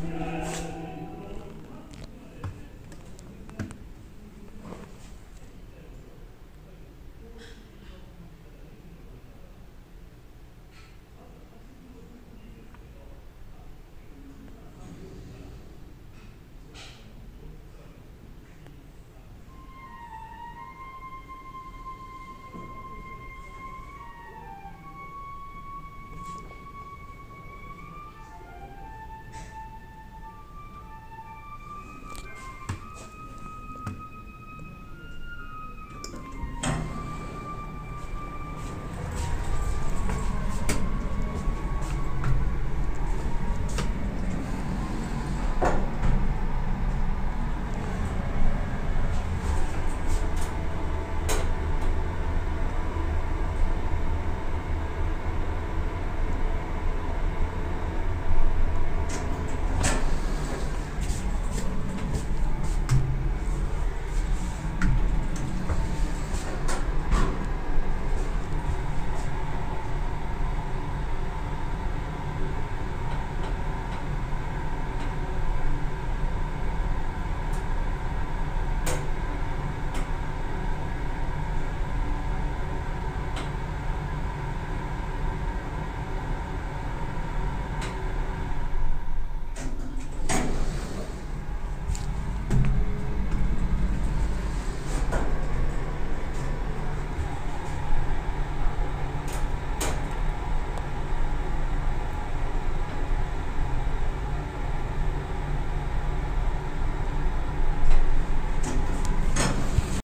Mm-hmm.